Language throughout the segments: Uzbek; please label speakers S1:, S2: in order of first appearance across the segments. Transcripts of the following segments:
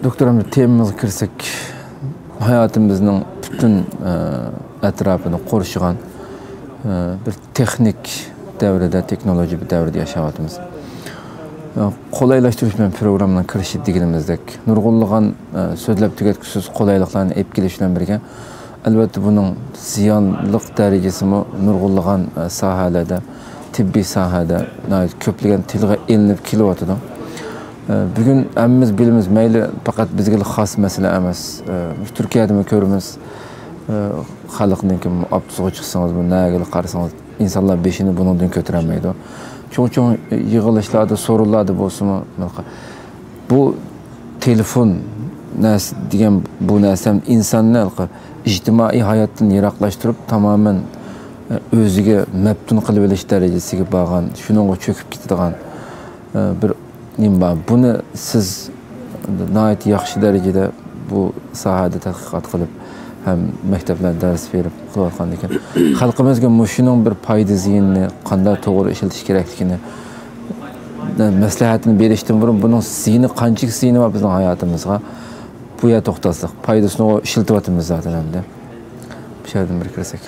S1: доктор әмір темамызға кірсек hayatımızın bütün e, etrafını korşuğan e, bir teknik devrede, teknoloji bir devrede yaşavatımız. E, Kolaylaştırış ben programına kırışıp digilimizdek. Nurgulluğun sözlep tüketküsüz kolaylıklarını ep gelişilen әлбетте бұның bunun ziyanlık derecesi mi nurgulluğun sahada, tibbi sahada, köplügen tilge elinip. Bugun hammamiz bilamiz mayli faqat bizga xos masala emas. Turkiyadami ko'ramiz. Xalqniki optisiga chiqsangiz nagili qarasangiz insonlar beshini bunidan ko'tarolmaydi cho'ng cho'ng yig'ilishlarda so'rovlarda bo'lsinmi bu telefon degan bu narsa insonni ijtimoiy hayotdan yiroqlashtirib tamoman e, o'ziga maftun qilib olish darajasiga borgan shunga cho'kib ketadigan e, bir nima buni siz nihoyat yaxshi darajada bu sohada tadqiqot qilib ham maktablarda dars berib qilayotgan ekan. Xalqimizga mushuning bir foyda ziyinni qanday to'g'ri ishlatish kerakligini e, maslahatini berishdan burun buning ziyni qanchalik ziyni bor bizning hayotimizga? Bu yerga to'xtalsak foydasini ishlatyapmiz zaten hamda. Bu yerdan bir kirsak.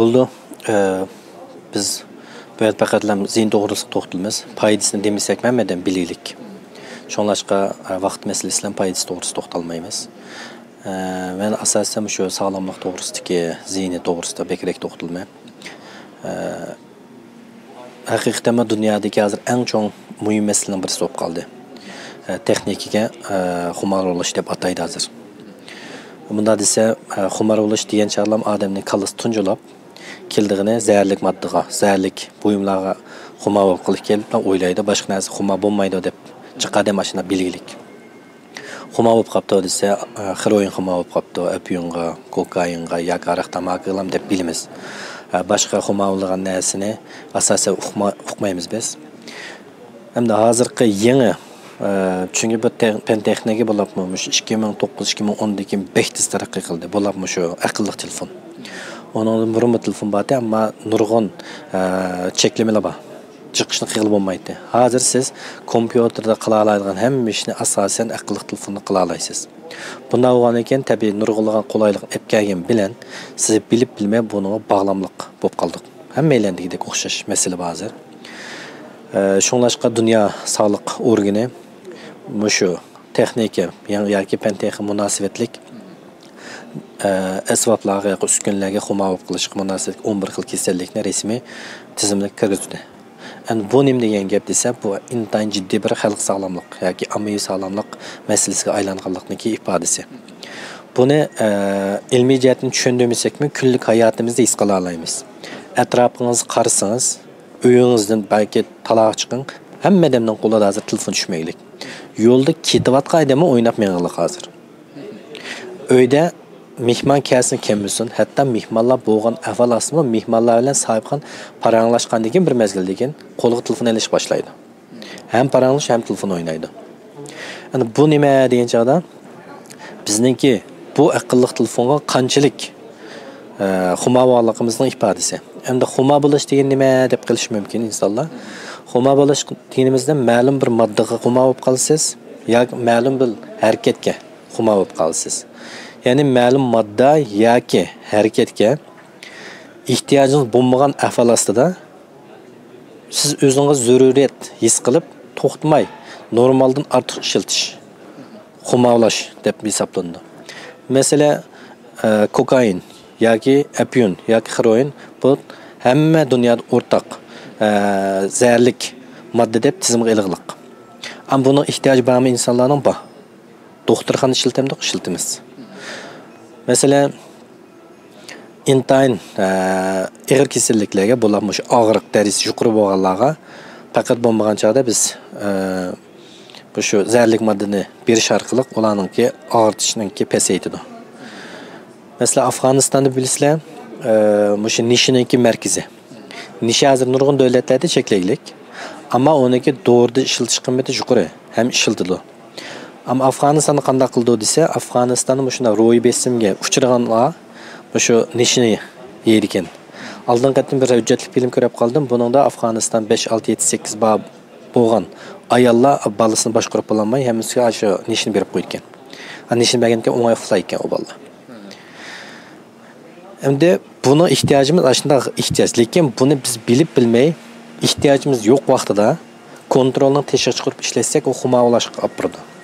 S2: Bo'ldi e, biz bu yerda faqat ziyn to'g'risida to'xtalamiz foydasini demasak hammadan bilaylik. Shunlashqa e, vaqt masalasi bilan foydasi to'g'risida to'xtalmaymiz. Men asosan shu sog'lomlik to'g'risidagi ziyni to'g'risida bekrak to'xtalman e, haqiqatan dunyodagi hozir eng chong muhim masalalarning birisi bo'lib qoldi. E, texnikaga xumor bo'lish deb ataydi hozir. Bunda desa xumor bo'lish degan chog'lam odamning kallasi tunjilab keldig'ini zaharlik moddaga zaharlik buyumlarga xumor bo'lib qilib kelib o'ylaydi boshqa narsa xumor bo'lmaydi deb chiqadi mashina bilgilik xuma bo'lib qolibdi desa heroin xuma bo'lib qolibdi opionga kokainga yoki tamok qilam deb bilamiz boshqa xuma bo'lgan narsani asosan uqmaymiz biz hamda hozirgi yangi chunki bu fan texnika ikki ming to'qqiz ikki ming o'ndan keyin анын мурун телефон бар амма нургон чеклемелер бар чыгышны кыйыл болмайды азыр сиз компьютерде кыла алайдыган һәммә ишне асасен акыллык телефонда кыла алайсыз бундай болгон экен табии нургулган кулайлык эп келген билен сиз билип билмей буга багламлык болуп калдык һәммәйләндигидек окшаш мәсьәлә бар азыр шуңлашка дөнья саглык органы мушу техника яки пән техник мөнәсәбәтлек asboblarga yoki uskunlarga xumob qilishga o'n bir xil kasallikni rasmiy tizimga kirgizdi Yani bu nima degan gap desa bu intayin jiddiy bir xalq sog'lomlik yoki ommaviy sog'lomlik masalasiga aylanganlikniki ifodasi buni ilmiy jihatdan tushundirmasakmi kunlik hayotimizda his qila olamiz atrofingizga qarasangiz uyingizdan balki taloq chiqing hamma odamning qo'lida hozir telefon tushmaylik yo'lda ketayotgan odamni o'ynab meng'iliq hozir uyda mehmon kelsin kelmasin hatto mehmonlar bo'lgan avval mehmonlar bilan sohibxon paranglashgandan keyin bir mezgildan keyin qo'liga telefon ilish boshlaydi. Ham paranglash ham telefon o'ynaydi. Endi bu nima degan chog'da bizningki bu aqlli telefonga qanchalik e, xumo ifodasi. Endi xumo bo'lish degan nima deb qilish mumkin insonlar? Xumo bo'lish deganimizda ma'lum bir moddaga xumo bo'lib qolasiz yoki ma'lum bir harakatga xumo bo'lib qolasiz. Ya'ni ma'lum modda yoki harakatga ehtiyojingiz bo'lmagan ahvol ostida siz o'zingiz zaruriyat his qilib to'xtamay normaldan ortiq ishiltish xumovlash deb hisoblandi masalan kokain yoki opium yoki heroin bu hamma dunyoda o'rtaq zaharlik modda deb tizimga ilig'liq ammo buni ehtiyoji bormi insonlarning bor doktorxona ishlatamiz ishlatamiz Mesela intayn ağır e, kesilliklerge bulanmış ağırlık derisi yukarı boğallağa paket bombagan çağda biz e, bu şu zerlik maddini bir şarkılık olanın ki ağırtışının ki peseydi Mesela Afganistan'da bilisle e, bu şu nişinin ki merkezi. Nişi hazır nurgun devletlerde çekleylik. Ama onun onunki doğruda işiltiş kıymeti yukarı. Hem işiltili ammo afg'onistonni qanday qildi desa afg'oniston shunday ro'y besimga uchraganlar shu nishni yeydi ekan oldin qatim bir hujjatli film ko'rib qoldim. Buningda afg'oniston besh olti yetti sakkiz bor bo'lgan ayollar bolasini boshqarib bo'lolmay hammasiga shu nishni berib qo'ydi ekan nishni bergan ekan o'ng'ay uxlaydi ekan u bolalar endi buni ehtiyojimiz ana shunday ehtiyoj. Lekin buni biz bilib bilmay ehtiyojimiz yo'q vaqtida kontrolni teshib chiqarib ishlatsak u xumovlashga olib boradi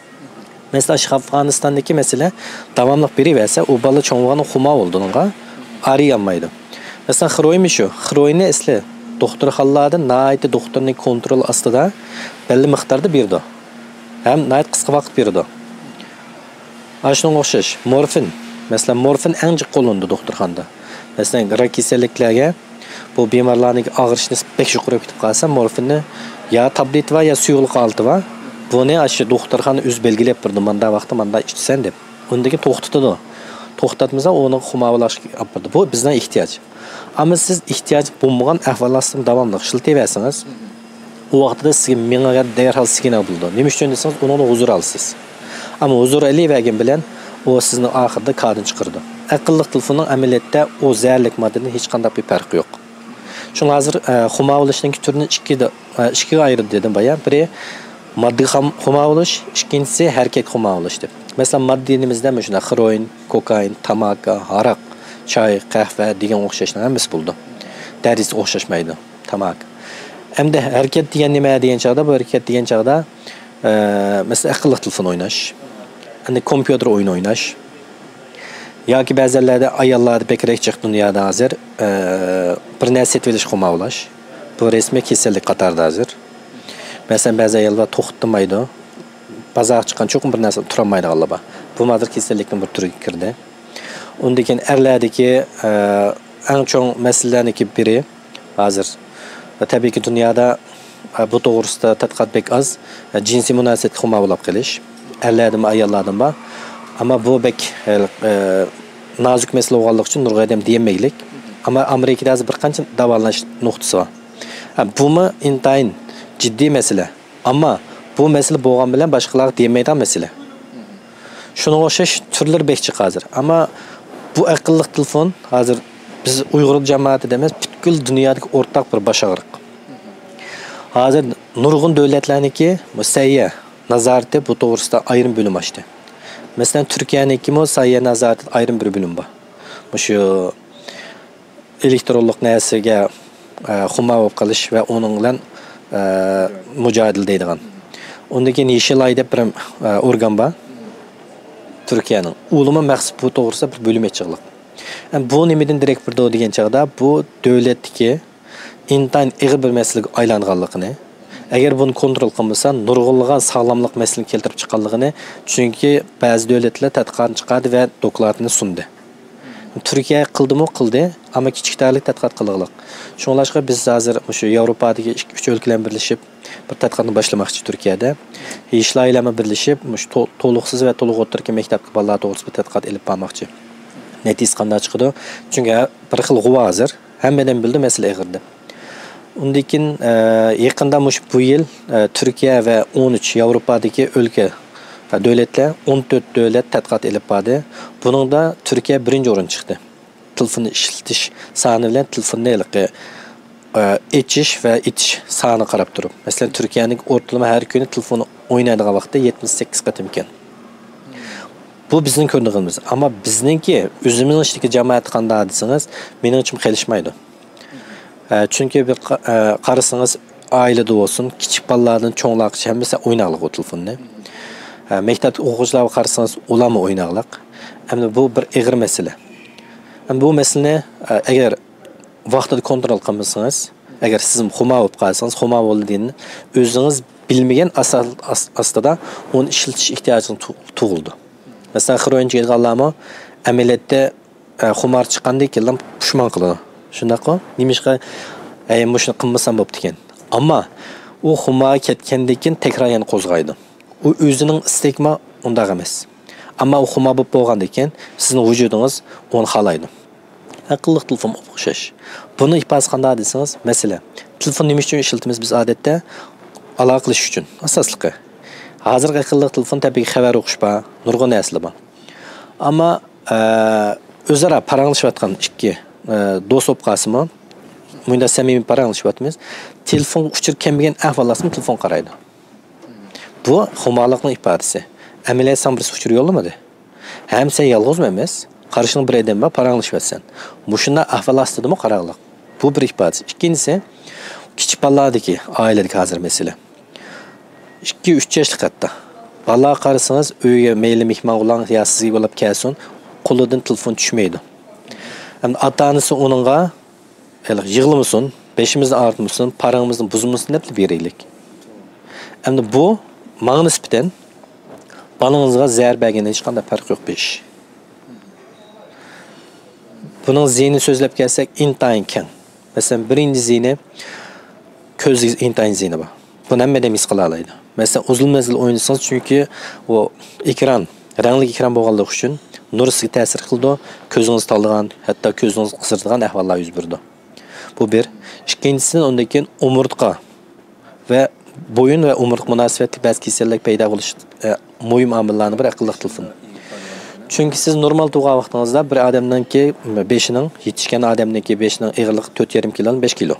S2: Mesela shu afg'onistondagi davamlıq davomli beraversa u bola cho'ng bo'lganda xumo bo'ldi unga ariyolmaydi masalan xroymi shu xroyni esla doktorxonalarda nayti doktorning kontrol ostida belli miqdorda berdi. Ham nayt qisqa vaqt berdi. Ana shunga o'xshash morfin. Masalan morfin eng jiq qo'llandi doktorxonada masalan rak kasalliklarga bu bemorlarning og'rishini bek yuqori ketib qolsa morfinni yo tablet va yo suyuqlik oldi va Бұны ашы доқтырхан өз белгілеп бірді, мында вақты, мында ішсен деп. Өндегі тоқтытыды. тоқтатмаса оны құмабылаш апырды. Бұл біздің ихтияж. Ама сіз ихтияж болмаған әхваластың давамлық шылтебесіңіз. ол уақытта сізге меңаға дәрхал сікене болды. Неме үшін десеңіз, оны ұзыр алсыз. Ама ұзыр әлей бәген білен, ол сіздің ақырды қадын шықырды. Әқыллық тілфінің әмелетті о зәрлік мадының ешқандай бір пәрқі жоқ. Шын қазір құмабылыштың түрінің ішке айырып дедім баян. біре moddiy xumo bo'lish ikkinchisi harakat xumo bo'lish deb. Masalan moddiy nimizda shunda xroin kokain tamaka aroq choy qahva degan o'xshashlar hammasi bo'ldi. Darisi o'xshashmaydi tamaka. Hamda harakat degan nima degan chog'da bu harakat degan chog'da masalan aqlli telefon o'ynash endi kompyuter o'yin o'ynash yoki ba'zanlarda ayollarda bekrak chiqdi dunyoda hozir bir narsa setib olish xumovlash bu rasmiy kasallik qatorida hozir masalan ba'zi ayollar to'xtamaydi bozorga chiqqan cho'qim bir narsa turolmaydiganlar bor bu hozir kasallikning bir turiga kirdi. Undan keyin erlardagi e, eng chong masalalarniki biri hozir tabiiyki dunyoda e, bu to'g'risida tadqiqot bek oz e, jinsiy munosabat xumovlab qilish erlardan ayollardan bor ammo bu bek nozik masala bo'lganligi uchun nurg'adam demaylik ammo amerikada bir qancha davolanish nuqtasi bor. Bumi intayin ciddi mesele. Ama bu mesele boğan bilen başkalar demeyden mesele. Şuna o'xshash türler bekçi hazır. Ama bu akıllık telefon hazır biz Uygur cemaati demez bütün dünyadaki ortak bir başarık. Hazır nurgun devletlerindeki müseyye nazarete bu doğrusu ayrım bölüm açtı. Mesela Türkiye'ninki müseyye nazarete ayrım bir bölüm var. Bu Şu elektronluk nesige e, xuma bo'lib qilish mujodil deydigan undan keyin yeshilay deb bir organ bor turkiyaning ulima maqsad bu to'g'risida bir bo'lim chiqliq bu nimadan direkt bir degan chog'da bu davlatniki intayin ig'ir bir masalaga aylanganligini agar buni kontrol qilmasa nurg'unlagan sog'lomlik masalani keltirib chiqqanligini chunki ba'zi davlatlar tadqiqot chiqardi va dokladni sundi turkiya qildimi qildi ammo kichikdalik tadqiqot qildiq. Shunlashqa biz hozir shu yevropadagi uch o'lkalar birlashib bir tadqiqotni boshlamoqchi turkiyada. Ishlaylarmi birlashib shu to'liqsiz va to'liq o'tirgan maktab bolalar to'g'risida bir tadqiqot ilib bormoqchi. Natijasi qanday chiqadi chunki bir xil g'uva hozir. Hammadan bildi masala ig'irdi undan keyin yaqinda mush bu yil turkiya va o'n uch yevropadagi o'lka davlatlar o'n to'rt davlat tadqiqot ilib bordi. Buningda turkiya birinchi o'rin chiqdi. Telefonni ishlatish soni bilan telefonni ichish e, va itish soni qarab turib. Masalan turkiyaning o'rtalama har kuni telefon o'ynaydigan vaqtda yetmish sakkiz qatim ekan bu bizning ko'rnig'imiz. Ammo bizningki o'zimizni ichidagi jamoat qanday desangiz mening uchun kelishmaydi e, chunki bir e, qarasangiz oilada bo'lsin kichik bolalardan cho'nglargacha hammasi o'ynaydi u telefonni. Maktab o'quvchilariga qarasangiz ularmi o'ynaqliq endi bu bir ig'ir masala bu masalani agar vaqtida kontrol qilmasangiz agar siz xumo bo'lib qolsangiz xumo bo'ldi o'zingiz bilmagan aslida uni ishlatish ehtiyoji tug'ildi masalan xiroinchi yig'anlarmi amaliyotda xumor chiqqandan keyin pushmon qiladi shundaqa nimishqa shuni qilmasam bo'pti ekan ammo u xumoga ketgandan keyin takror yana qo'zg'aydi өзінің стигма ондағы емес амма ұқыма болып болған екен сіздің вүжудыңыз оны қалайды ақыллық телефон ұқшаш бұны ипас қанда десеңіз мәселе телефон неме үшін шілтіміз біз әдетте ала қылыш үшін асаслықы қазіргі ақыллық телефон табиғи хабар оқыш па нұрғын әсілі ба амма өзара параңылышып жатқан ішке дос болып қалсы ма мойында сәмимен параңылышып жатырмыз телефон үшір кембеген ахвалласын телефон қарайды bu xumoqlikni ifodasi amaliyot san birisi uchur yo'llamadi ham sen yolg'izmi emas qarshingda bir odam bor paranglashyapsan mushunda ahvol ostidami qaroqliq bu bir ifodasi ikkinchisi kichik bolalardagi oiladagi hozir ikki uch yoshli hatto bolaga qarasangiz uyga mayli mehmon yo sizga bo'lib kelsin qo'lidan telefon tushmaydi endi ota onasi uningga yig'lamasin beshimizni og'ritmasin parangimizni buzmasin deb beraylik endi bu мага ниспитен балаңызга зәр бәгенде эч кандай фарк жок беш bunun zihni sözlep gelsek intayin ken. Mesela birinci zihni köz intayin zihni bu. Bu nemme de miskalaydı. Mesela uzun mezil oynasanız çünkü o ekran, renkli ekran boğaldık için nur sıkı tesir kıldı, közünüz talıgan, hatta közünüz kısırtıgan ehvallar yüz. Bu bir. İkincisi ondaki omurtka ve bo'yin va umurtqa munosabati ba'zi kasallik paydo bo'lish e, muhim omillarni biri aqlli qilsin. Chunki siz normal tug'an vaqtingizda bir odamniki beshining yetishgan odamniki beshining ig'irligi to'rt yarim kilo besh kilo.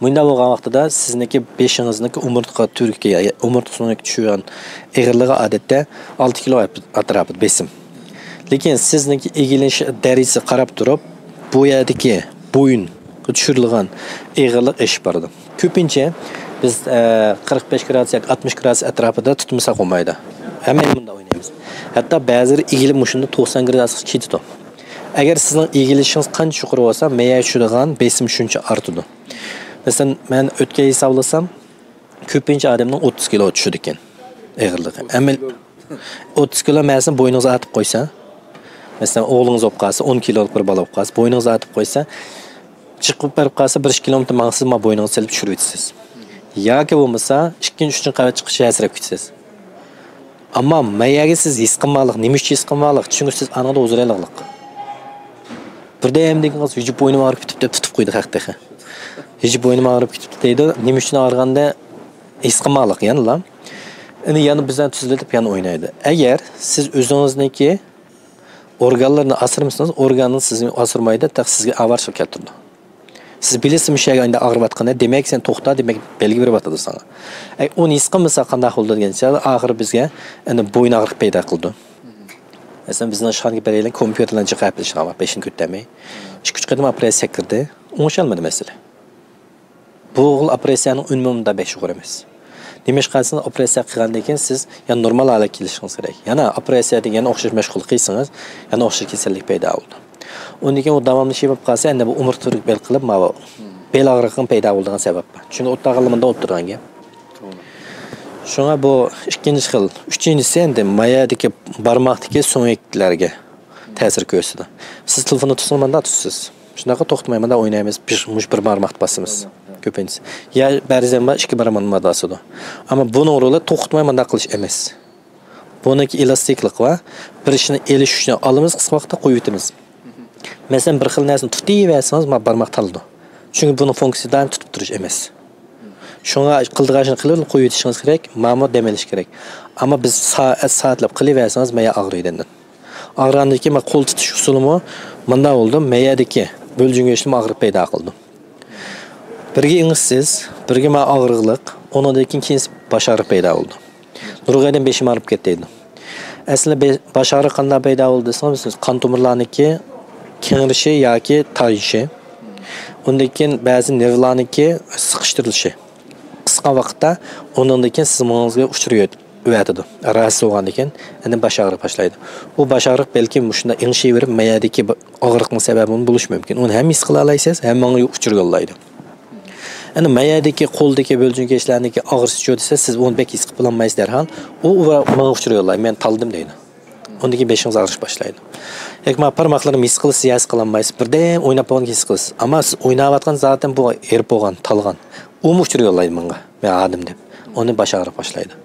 S2: Bunda bo'lgan vaqtida sizniki beshingizniki umurtqa turkiya umurtqa tushgan og'irligi odatda olti kilo atrofida besim. Lekin sizniki egilish darisi qarab turib bu yerdagi bo'yin tushirilgan og'irlik ish bordi ko'pincha biz qirq besh gradus yoki oltmish gradus atrofida tutmasak bo'lmaydi hamma bunda o'ynaymiz hatto ba'zilar egilib shunda to'qson gradusga ketadi agar sizning egilishingiz qancha yuqori bo'lsa miya tushadigan besim shuncha ortadi masalan man o'tgan hisoblasam ko'pincha odamning o'ttiz kilo tushadi ekan og'irligi amil o'ttiz kilo masini bo'yningizga atib qo'ysa masalan o'g'lingiz bo'lib kilolik bir atib qo'ysa qolsa bir yoki bo'lmasa ikkinchi uchinchi qavat chiqishi asrab ketasiz ammo mayaga siz his qilmoqlik nima uchun his qilmoqlik chunki siz anada o'zirayliqliq birdayam degangiz vujud bo'ynim og'rib ketibdi tutib qo'ydi haqiqa vujud bo'ynim og'rib ketibdi deydi nima uchun og'riganda his qilmoqlik yana endi yana bizdan tuzlatib yana o'ynaydi. Agar siz o'zingizniki organlarni asirmasangiz organni sizni asirmaydi sizga avarchilik keltirdi siz bilasiz mushaga endi og'riyotganda demak sen to'xta demak belgi beryotadi sana uni his qilmasa qanday bo'ldi degancha oxiri bizga endi bo'yin og'riq paydo qildi. Masalan bizni ishxonaga beraylik kompyuterlarni chiqarib ishlamab beshini ko'tarmay ikki uch qatam operatsiya kirdi. O'ng'isholmadi masala. Bu xil operatsiyani unumi besh yuqori emas. Demak qilsin operatsiya qilgandan keyin siz yana normal holatga kelishingiz kerak. Yana operatsiya degan o'xshash mashg'ul qilsangiz yana o'xshash kasallik paydo bo'ldi. Undan keyin u davomli shay bo'lib qolsa endi bu umr turk bel qilib mana bel og'rig'ini paydo bo'ladigan sabab chunki u tag'ilmada o'tirgan gap. Shunga bu ikkinchi xil uchinchisi endi mayadagi barmoqdagi so'ngaklarga ta'sir ko'rsatadi. Siz telefonni tutsangiz manda tutasiz shunaqa to'xtamay manda o'ynaymiz mush bir barmoqni bosamiz. Ko'pincha. Ya ba'zan ikki barmoqni madosida ammo buni roli to'xtatmay manda qilish emas. Buniki elastiklik va bir ishni elish uchun olamiz qisqa vaqtda qo'yib o'tamiz masalan bir xil narsani tutaversangiz barmoq taldi chunki buni funksiyasi doim tutib turish emas. Shunga qildig'ashini qilib qo'yib yutishingiz kerak ma'mur dam olish kerak ammo biz soat soatlab qilaversangiz maya og'riydi endi og'rigandan keyin qo'l tutish usulimi bunday bo'ldi mayadagi bo'ljinga ishni og'riq paydo qildi birga ingizsiz birga man og'riqliq undan keyin keyin bosh og'riq paydo bo'ldi nurg'aydan beshim og'rib ketdi aslida bosh og'riq qanday paydo bo'ldi desangiz qon tomirlarniki kengrishi yoki tayishi undan keyin ba'zi nervlarniki siqishtirilishi qisqa vaqtda undan keyin siz miyangizga uchirib o'tadi rahatsiz bo'lgandan keyin endi bosh og'riq boshlaydi u bosh og'riq balki shunda ingshayverib mayadagi og'riqning sababini bo'lishi mumkin. Uni ham his qila olasiz ham manga uchirib yo'llaydi. Endi mayadagi qo'ldagi bo'ljinga ishlarniki og'risish desa siz uni bek his qilib bo'lolmaysiz darhol. U manga uchirib yo'llaydi men taldim deydi одан кейін бешіңіз ағрыш башлайды як маа бармақтарым ис қылы сіз әс қыла алмайсыз бірден ойнап болған кейін іс ама сіз ойнап жатқан затем бұл еріп болған талған умып жүре алмайды мұнға мен адым деп оны бас ағрып башлайды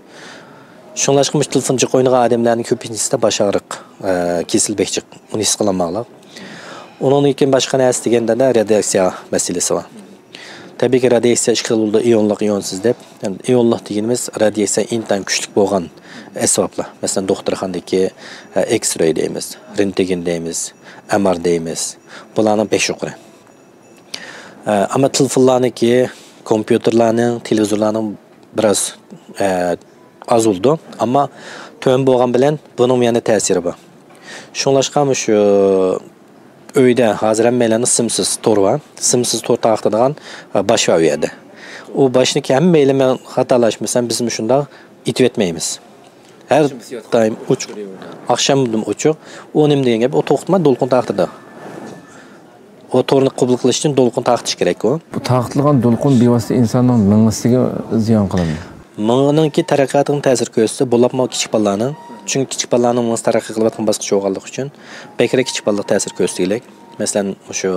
S2: шұңлашқым телефон жоқ ойнаған адамдардың көбіншісі бас ағрық кесілбек жоқ оны іс қыла алмай қалады оның екен басқа нәрсе дегенде да радиация мәселесі бар табиғи радиация ішкі ионлық ионсыз деп ионлық дегеніміз радиация интан күштік болған asboblar masalan doktorxonadagi x ray deymiz rentgen deymiz mr deymiz bularni besh yuqori ammo telefonlarniki kompyuterlarning televizorlarning biroz oz bo'ldi ammo to'yin bo'lgan bilan buning yana ta'siri bor shunlashqa shu uyda hozir hammalarni simsiz to'r bor simsiz to'r taqtirgan bosh va u yerda u boshniki hammaylar man xatolashmasam biz shundoq itib etmaymiz har doim ochiq oqshom ochiq u nima degan gap u to'xtma to'lqin taqtirdi o to'rni qabul qilish uchun to'lqin taqtish kerak u
S1: bu taqtilgan to'lqin bevosita insonning mingisiga ziyon qiladi
S2: mingninki taraqqiyotini ta'sir ko'rsatsa bo'labmi kichik bolalarning chunki kichik bolalarning mingi taraqqiy qilayotgan bosqichi bo'lganligi uchun bakra kichik bolalar ta'sir ko'rsataylik masalan o'sha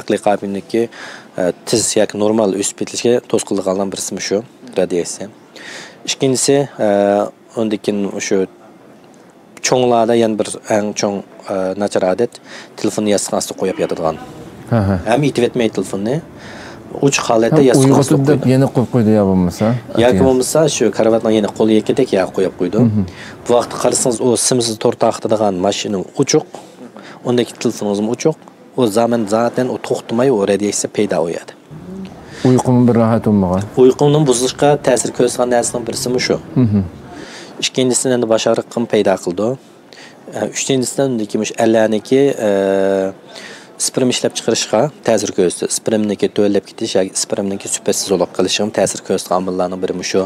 S2: aqliy qobiliyatniki e, tiz yoki normal o'sib ketishiga to'sqinlik birisi shu? Radiatsiya. Ikkinchisi ондекен ошо чоңларда ен бір ең чоң начар адет телефонду ясканасты коюп жатырган эми
S1: итветмейт телефонду уч халетте ясканасыдеп эне коюп
S2: қойды я болмаса яки болмаса ошо кроватьтан қолы екі кетек я коюп қойды бұл убакта карасаңыз о сымсыз тортактырган машина учук ондеки телефонуңуз учук ол заман затен токтомай о радиация пайда болот
S1: уйкунун бир рахаты болмогон
S2: уйкунун бузулушка таасир көрсөткөн нерсенин бириси ушу ikkinchisidan endi bosh og'riqni paydo qildi uchinchisidan keyin allaniki sperm ishlab chiqarishga ta'sir ko'rsatdi spermniki to'lab ketish yoki spermniki supatsiz bo'lib qolishi ham ta'sir ko'rsatgan omillarning biri shu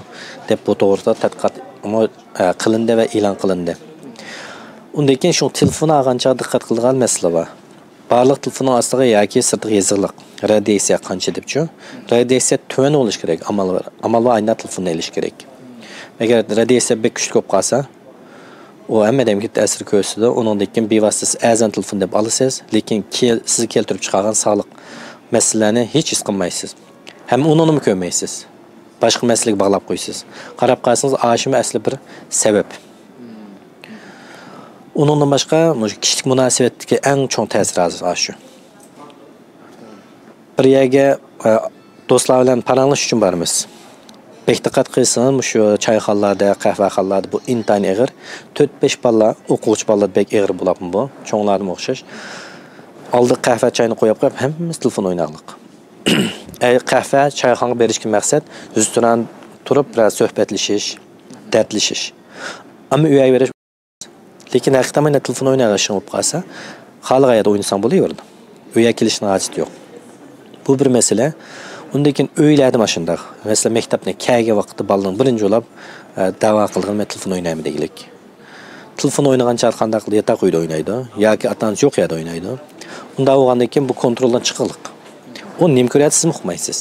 S2: deb bu to'g'risida tadqiqot qilindi va e'lon qilindi undan keyin shu telefon olgancha diqqat qiladigan masala bor barliq telefonning ostiga yoki sirtqa yoziqliq radiatsiya qancha debchu radiatsiya tuvan bo'lishi kerak amal amal aynan telefonni ilish kerak Əgər radiasiya bək güclü olub qalsa, o həmmə demki təsir göstərir. Onundakin bevasitəsi əzən telefon deyə alırsınız, lakin kel, sizi keltirib çıxaran sağlıq məsələlərini heç hiss qılmaysınız. Həm onunum köməysiniz. Başqa məsələyə bağlab qoyursuz. Qarab qalsınız, aşımı əsli bir səbəb. Onundan başqa, kişilik münasibətdəki ən çox təsir azı aşı. Bir yerə dostlar ilə paranlaş üçün barmısınız. Ehtiqat qilsam, shu çayxanlarda, qəhvəxanlarda bu intayin ağır. 4-5 balla, o'quvchi balalar bek ağır bo'lapmi bu. Cho'nglarga o'xshash. Aldı qəhvə çayını qoyub qoyub hamımız telefon oynaqlıq. Ey qəhvə çayxanaya berişki məqsəd üstünən turub biraz söhbətləşiş, dərdləşiş. Amma üyə veriş. Lakin həqiqətən mən telefon oynaqışın olub qalsa, xalıq ayda oynasan bulayırdı. Üyə kilişin acıdı yo'q. Bu bir məsələ. Undan keyin o'yladi mana shundoq masalan maktabni kaga vaqtda bolalarni birinchi o'ylab e, davo qilgan men telefon o'ynayman deylik. Telefon o'ynagan chog'i qanday qilib yotoq uyda o'ynaydi. Yoki ota onasi yo'q yerda o'ynaydi. Unda bo'lgandan keyin bu kontroldan chiqiliq uni nima ko'ryapti uqmaysiz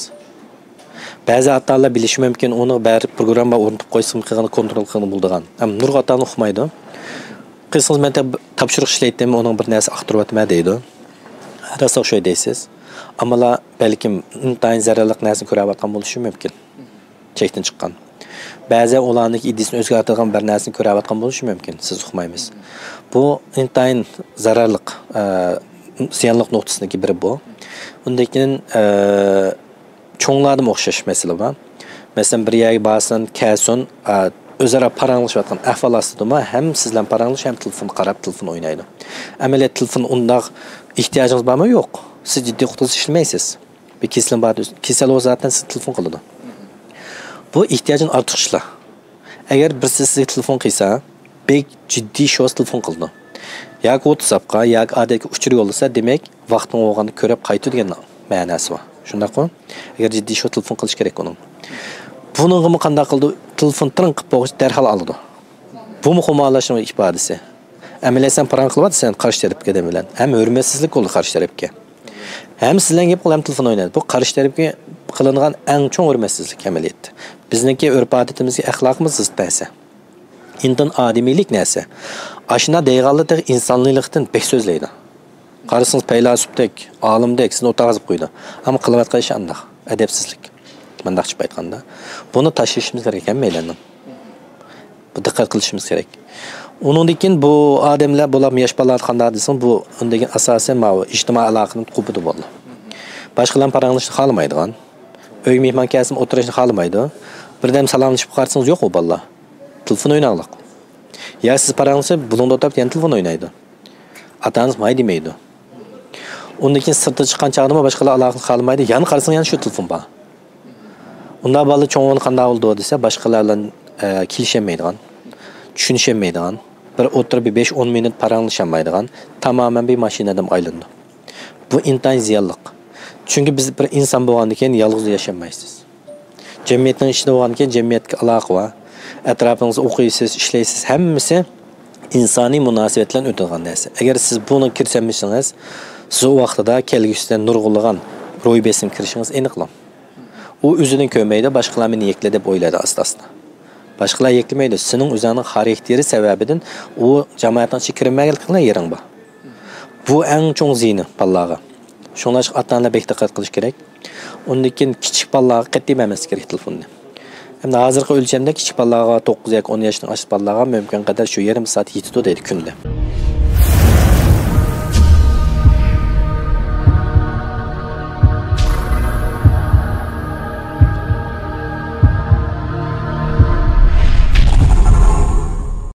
S2: ba'zi ota onalar bilishi mumkin uni bari programma o'rnatib qo'ysa kontrol qilgan bo'ldigan. Nur ota ona uqmaydi. Qilsangiz man topshiriq ishlayapman uning bir narsa aqtiryapman deydi. Rosa o'xshay deysiz. Amala balkim intayin zararli narsani ko'rayotgan bo'lishi mumkin chekdan chiqqan Bəzə ularni idisini o'zgartirgan bir narsani ko'rayotgan bo'lishi mumkin siz uqmaymiz bu intayin zararli ziyonliq nuqtasiniki biri bu undan keyin cho'nglarga o'xshash masala bor masalan bir yerga borsin kelsin o'zaro paranglashayotgan ahvol ostidami ham sizlar paranglish ham telefon qarab telefon o'ynaydi amaliyot telefon undoq ehtiyojingiz bormi yo'q siz jiddiy qutqazish ishlaymaysiz bir kasal bor kasal o'zatdan siz telefon qiladi bu ehtiyojini ortiq ishlar agar birisi sizga telefon qilsa bek jiddiy shoz telefon qildi yoki whatsappga yoki adaka uchur yo'llasa demak vaqtni bo'lganini ko'rib qaytu degan ma'nosi bor shundaqmi agar jiddiy shu telefon qilish kerak uni bunimi qanday qildi telefon tirin qilib qo'yish darhol oladi bu muhimlashni ifodasi amaliyat sen paran qilyapsan qarshi tarafga bilan ham hurmatsizlik bo'ldi qarshi tarafga Hem sizden gibi hem telefon oynadı. Bu karıştırıp ki kılınan en çok hürmetsizlik ameliyatı. Bizdeki örp adetimizki ahlakımız zıt neyse. İntin adimilik neyse. Aşına deyğalı da insanlılıktan pek sözleydi. Karısınız peylasüptek, alimdek, sizin otağızıp koydu. Ama kılavatka işi andak, edepsizlik. Mandak çıp aytkanda. Bunu taşıyışımız gerek hem meylendim. Bu dikkat kılışımız gerek. Undan keyin bu odamlar bular yosh bolalar qanday desang bu undan asosiy mana ijtimoiy aloqani qubidi bo'ldi. Boshqalar paranglashni xohlamaydigan uy mehmon kelsin o'tirishni xohlamaydi birdan salomlashib qarasangiz yo'q u bolalar. Telefon o'ynaylik. Yo siz paranglashib bulingda o'tirib yana telefon o'ynaydi. Otangiz may demaydi. Undan keyin sirtga chiqqan chog'da boshqalar aloqani qilmaydi yana qarasang yana shu telefon bor. Unda bola cho'ng'ini qanday bo'ldi desa boshqalar bilan e, kelisholmaydigan tushunisholmaydigan bir o'tirib bir besh o'n minut paranglasholmaydigan tamoman bir mashinadan aylandi bu intayin ziyonliq chunki biz bir inson bo'lgandan keyin yolg'iz yashamaysiz jamiyatning ichida bo'lgandan keyin jamiyatga aloqa va atrofingizda o'qiysiz ishlaysiz hammasi insoniy munosabatlar o'tilgan narsa agar siz buni kirsanmisangiz siz u vaqtida kelgusida nurg'ulg'an ro'y besim kirishingiz aniqlan u o'zini ko'rmaydi boshqalar meni yekla deb o'ylaydi asta asta boshqalar yeklamaydi sening o'zingning xarakteri sababidan u jamoatning ichiga kirmaglik yering bor bu eng cho'ng ziyni bolalarga shunga ota onalar bek diqqat qilish kerak undan keyin kichik bolalarga qat'iy bermaslik kerak telefonni endi hozirgi o'lchamda kichik bolalarga to'qqiz yoki o'n yoshdan oshgan bolalarga mumkin qadar shu yarim soat yetadi deydi kunda